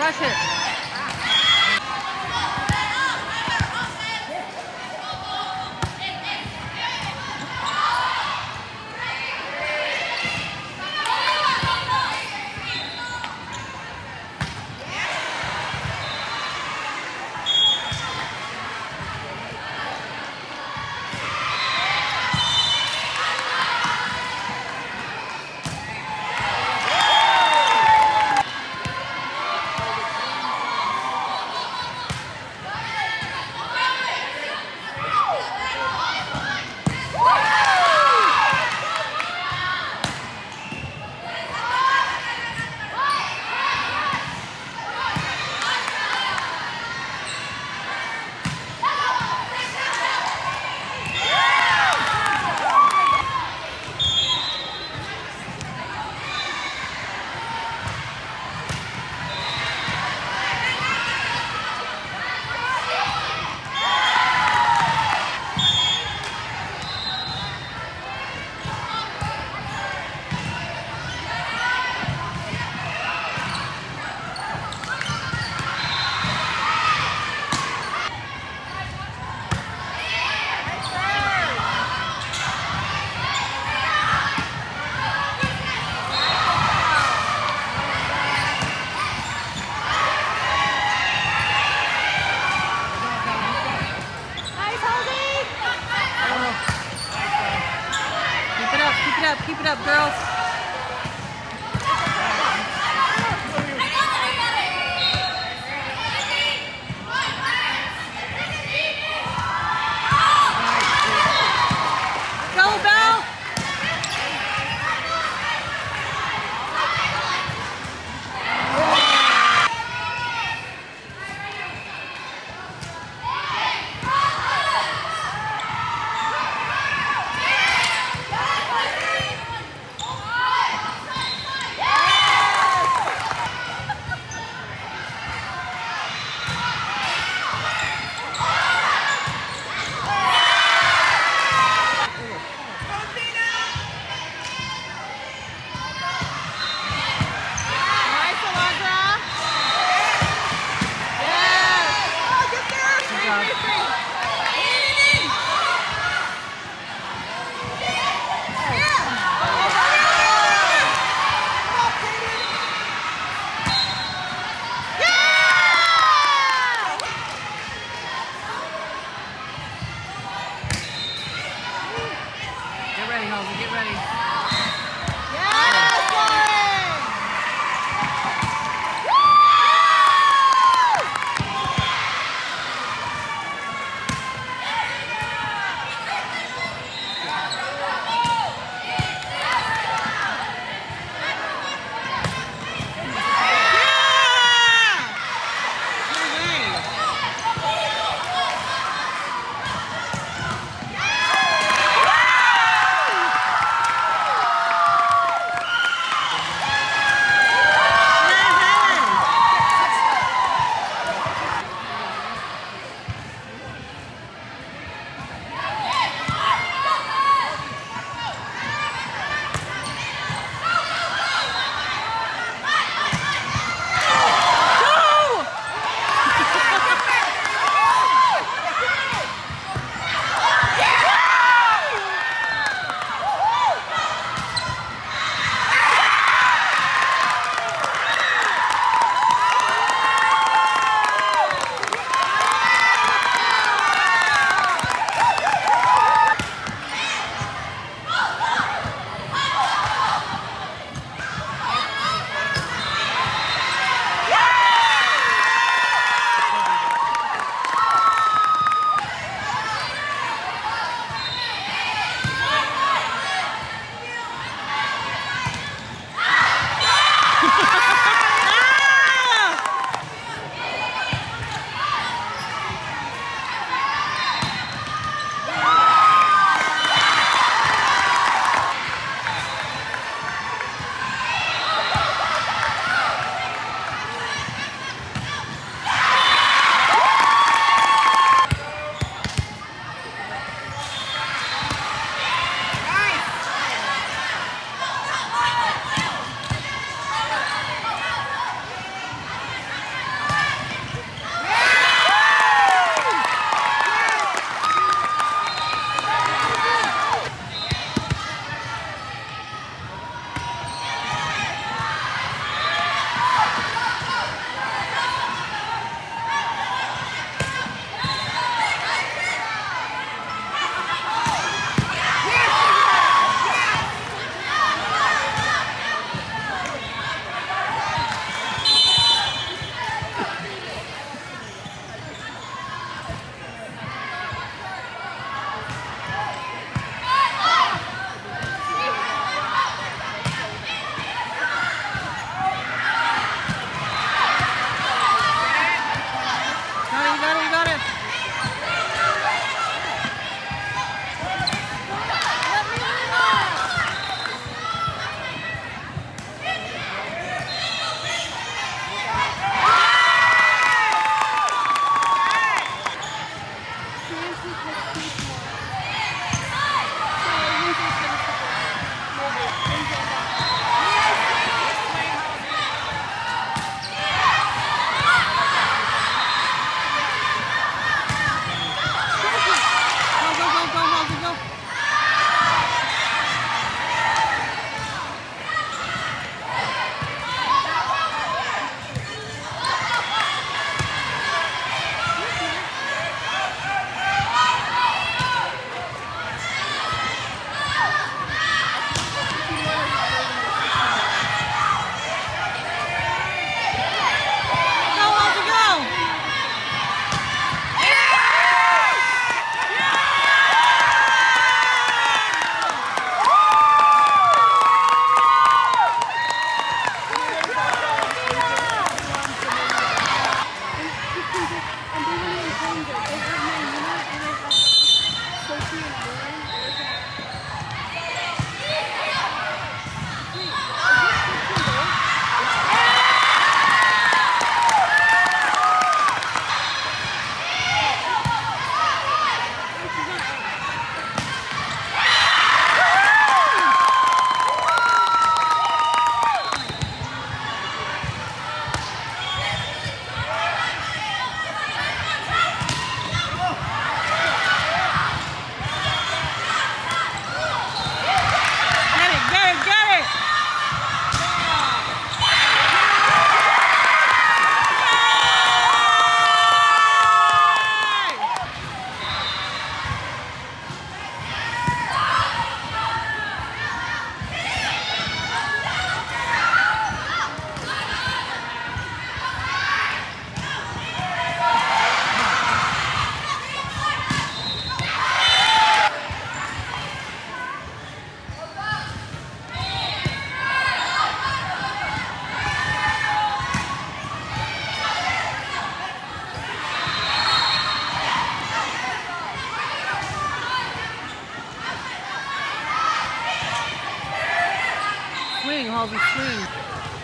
那是 ready, Halsey, get ready. Swing, Halsey, swing.